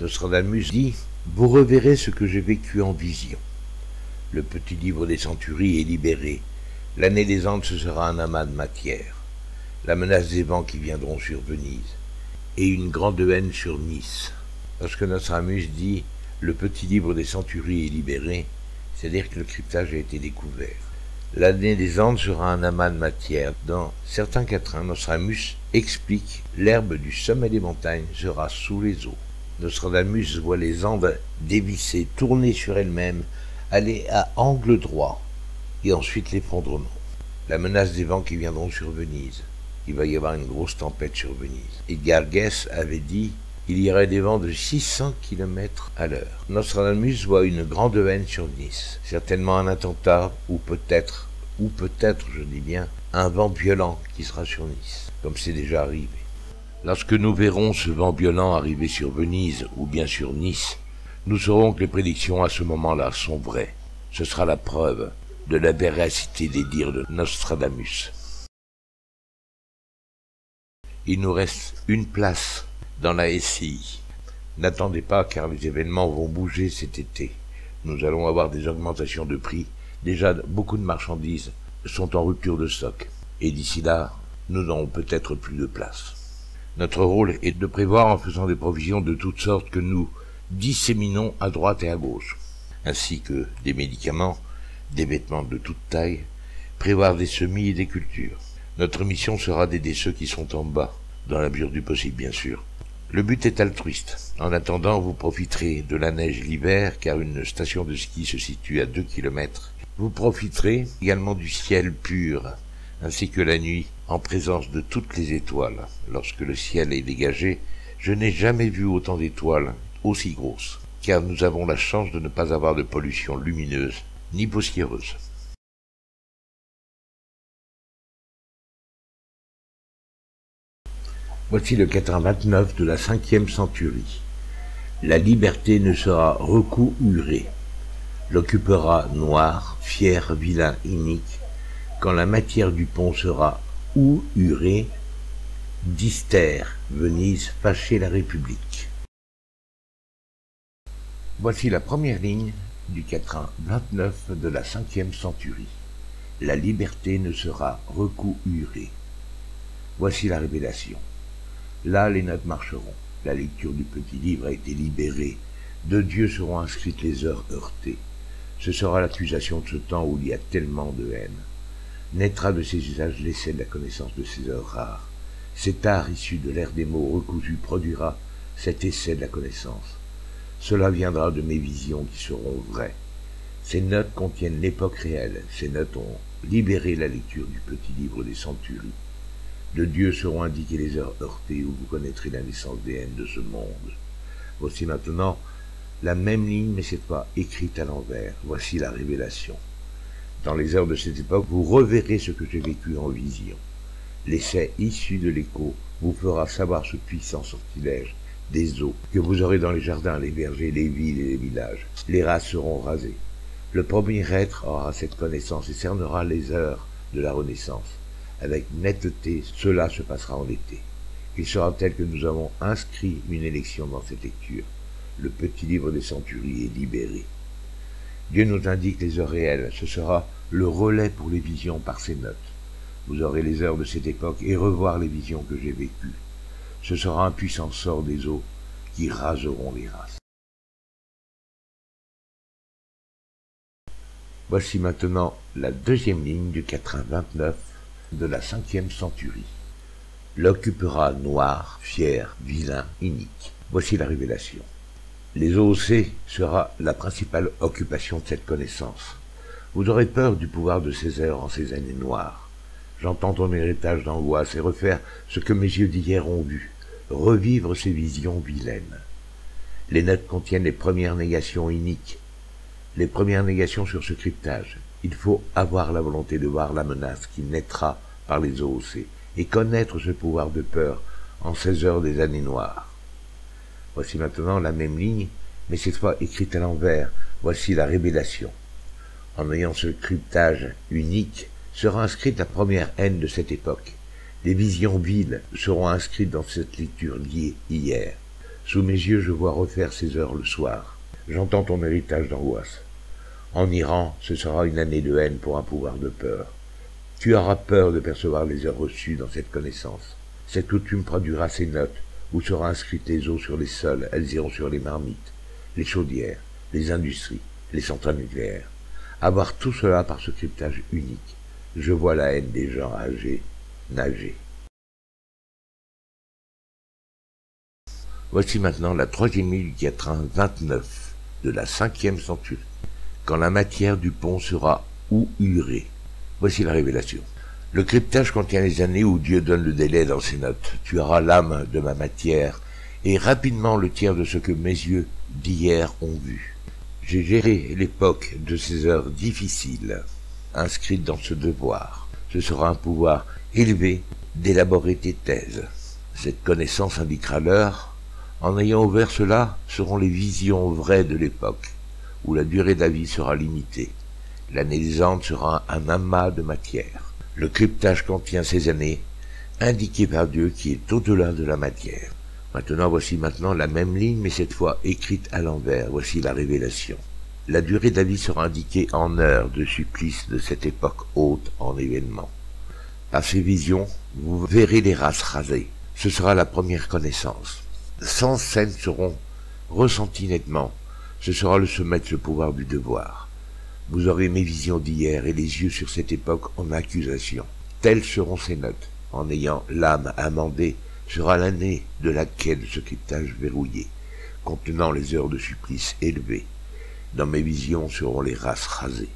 Nostradamus dit Vous reverrez ce que j'ai vécu en vision. Le petit livre des centuries est libéré. L'année des Andes, ce sera un amas de matière. La menace des vents qui viendront sur Venise. Et une grande haine sur Nice. Lorsque Nostradamus dit Le petit livre des centuries est libéré, c'est-à-dire que le cryptage a été découvert. L'année des Andes sera un amas de matière. Dans certains quatrains, Nostradamus explique l'herbe du sommet des montagnes sera sous les eaux. Nostradamus voit les Andes dévisser, tourner sur elles-mêmes, aller à angle droit, et ensuite l'effondrement. La menace des vents qui viendront sur Venise. Il va y avoir une grosse tempête sur Venise. Edgar Guess avait dit il y aurait des vents de 600 km à l'heure. Nostradamus voit une grande haine sur Nice, certainement un attentat, ou peut-être, ou peut-être, je dis bien, un vent violent qui sera sur Nice, comme c'est déjà arrivé. Lorsque nous verrons ce vent violent arriver sur Venise ou bien sur Nice, nous saurons que les prédictions à ce moment-là sont vraies. Ce sera la preuve de la véracité des dires de Nostradamus. Il nous reste une place dans la SCI. N'attendez pas car les événements vont bouger cet été. Nous allons avoir des augmentations de prix. Déjà, beaucoup de marchandises sont en rupture de stock. Et d'ici là, nous n'aurons peut-être plus de place. Notre rôle est de prévoir en faisant des provisions de toutes sortes que nous disséminons à droite et à gauche, ainsi que des médicaments, des vêtements de toute taille, prévoir des semis et des cultures. Notre mission sera d'aider ceux qui sont en bas, dans la mesure du possible bien sûr. Le but est altruiste. En attendant, vous profiterez de la neige l'hiver, car une station de ski se situe à deux kilomètres. Vous profiterez également du ciel pur, ainsi que la nuit, en présence de toutes les étoiles. Lorsque le ciel est dégagé, je n'ai jamais vu autant d'étoiles aussi grosses, car nous avons la chance de ne pas avoir de pollution lumineuse ni poussiéreuse. Voici le 89 de la cinquième centurie. La liberté ne sera recouvrée. L'occupera noir, fier, vilain, inique, quand la matière du pont sera ou hurée, distère, Venise, fâcher la République. Voici la première ligne du quatrain 29 de la cinquième centurie. La liberté ne sera recouvrée. Voici la révélation. Là, les notes marcheront. La lecture du petit livre a été libérée. De Dieu seront inscrites les heures heurtées. Ce sera l'accusation de ce temps où il y a tellement de haine naîtra de ces usages l'essai de la connaissance de ces heures rares. Cet art issu de l'ère des mots recousus produira cet essai de la connaissance. Cela viendra de mes visions qui seront vraies. Ces notes contiennent l'époque réelle. Ces notes ont libéré la lecture du petit livre des centuries. De Dieu seront indiquées les heures heurtées où vous connaîtrez la naissance des haines de ce monde. Voici maintenant la même ligne, mais cette fois écrite à l'envers. Voici la révélation. Dans les heures de cette époque, vous reverrez ce que j'ai vécu en vision. L'essai issu de l'écho vous fera savoir ce puissant sortilège des eaux que vous aurez dans les jardins, les vergers, les villes et les villages. Les races seront rasées. Le premier être aura cette connaissance et cernera les heures de la Renaissance. Avec netteté, cela se passera en été. Il sera tel que nous avons inscrit une élection dans cette lecture. Le petit livre des centuries est libéré. Dieu nous indique les heures réelles. Ce sera le relais pour les visions par ses notes. Vous aurez les heures de cette époque et revoir les visions que j'ai vécues. Ce sera un puissant sort des eaux qui raseront les races. Voici maintenant la deuxième ligne du 429 de la cinquième centurie. L'occupera noir, fier, vilain, inique. Voici la révélation. Les OOC sera la principale occupation de cette connaissance. Vous aurez peur du pouvoir de heures en ces années noires. J'entends ton héritage d'angoisse et refaire ce que mes yeux d'hier ont vu, revivre ces visions vilaines. Les notes contiennent les premières négations iniques, les premières négations sur ce cryptage. Il faut avoir la volonté de voir la menace qui naîtra par les OOC et connaître ce pouvoir de peur en ces heures des années noires. Voici maintenant la même ligne, mais cette fois écrite à l'envers. Voici la révélation. En ayant ce cryptage unique, sera inscrite la première haine de cette époque. Les visions viles seront inscrites dans cette lecture liée hier. Sous mes yeux, je vois refaire ces heures le soir. J'entends ton héritage d'angoisse. En Iran, ce sera une année de haine pour un pouvoir de peur. Tu auras peur de percevoir les heures reçues dans cette connaissance. Cette coutume produira ses notes, où seront inscrites les eaux sur les sols, elles iront sur les marmites, les chaudières, les industries, les centrales nucléaires. Avoir tout cela par ce cryptage unique, je vois la haine des gens âgés nager. Voici maintenant la troisième ligne du quatrain 29 de la cinquième centurie, quand la matière du pont sera ou urée. Voici la révélation. Le cryptage contient les années où Dieu donne le délai dans ses notes. Tu auras l'âme de ma matière et rapidement le tiers de ce que mes yeux d'hier ont vu. J'ai géré l'époque de ces heures difficiles, inscrites dans ce devoir. Ce sera un pouvoir élevé d'élaborer tes thèses. Cette connaissance indiquera l'heure. En ayant ouvert cela, seront les visions vraies de l'époque, où la durée de la vie sera limitée. L'année des Andes sera un amas de matière. Le cryptage contient ces années, indiquées par Dieu qui est au-delà de la matière. Maintenant, voici maintenant la même ligne, mais cette fois écrite à l'envers. Voici la révélation. La durée de la vie sera indiquée en heures de supplice de cette époque haute en événements. Par ces visions, vous verrez les races rasées. Ce sera la première connaissance. Cent scènes seront ressenties nettement. Ce sera le sommet de ce pouvoir du devoir. Vous aurez mes visions d'hier et les yeux sur cette époque en accusation. Telles seront ces notes. En ayant l'âme amendée, sera l'année de laquelle ce cryptage verrouillé, contenant les heures de supplice élevées. Dans mes visions seront les races rasées.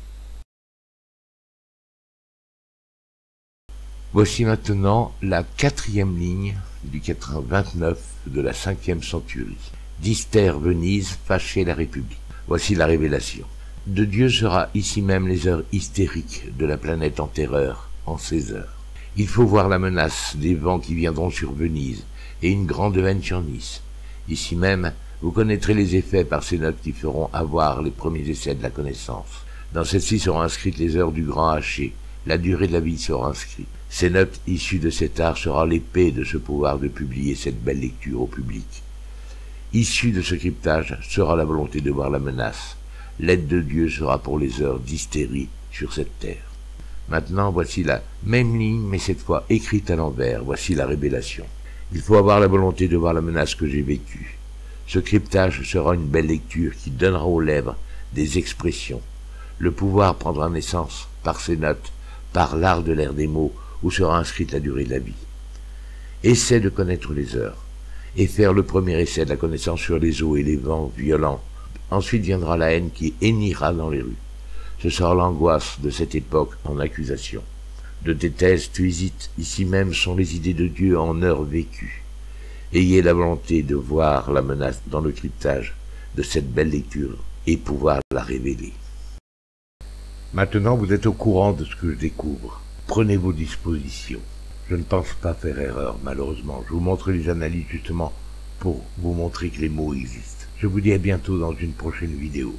Voici maintenant la quatrième ligne du 29 de la cinquième centurie. Distère Venise, fâcher la République. Voici la révélation de Dieu sera ici même les heures hystériques de la planète en terreur, en ces heures. Il faut voir la menace des vents qui viendront sur Venise, et une grande haine sur Nice. Ici même, vous connaîtrez les effets par ces notes qui feront avoir les premiers essais de la connaissance. Dans celles-ci seront inscrites les heures du grand haché, la durée de la vie sera inscrite. Ces notes issues de cet art sera l'épée de ce pouvoir de publier cette belle lecture au public. Issue de ce cryptage sera la volonté de voir la menace, L'aide de Dieu sera pour les heures d'hystérie sur cette terre. Maintenant, voici la même ligne, mais cette fois écrite à l'envers. Voici la révélation. Il faut avoir la volonté de voir la menace que j'ai vécue. Ce cryptage sera une belle lecture qui donnera aux lèvres des expressions. Le pouvoir prendra naissance par ses notes, par l'art de l'air des mots, où sera inscrite la durée de la vie. Essaie de connaître les heures, et faire le premier essai de la connaissance sur les eaux et les vents violents, Ensuite viendra la haine qui hennira dans les rues. Ce sera l'angoisse de cette époque en accusation. De tes thèses, tu hésites, ici même sont les idées de Dieu en heure vécue. Ayez la volonté de voir la menace dans le cryptage de cette belle lecture et pouvoir la révéler. Maintenant, vous êtes au courant de ce que je découvre. Prenez vos dispositions. Je ne pense pas faire erreur, malheureusement. Je vous montre les analyses justement pour vous montrer que les mots existent. Je vous dis à bientôt dans une prochaine vidéo.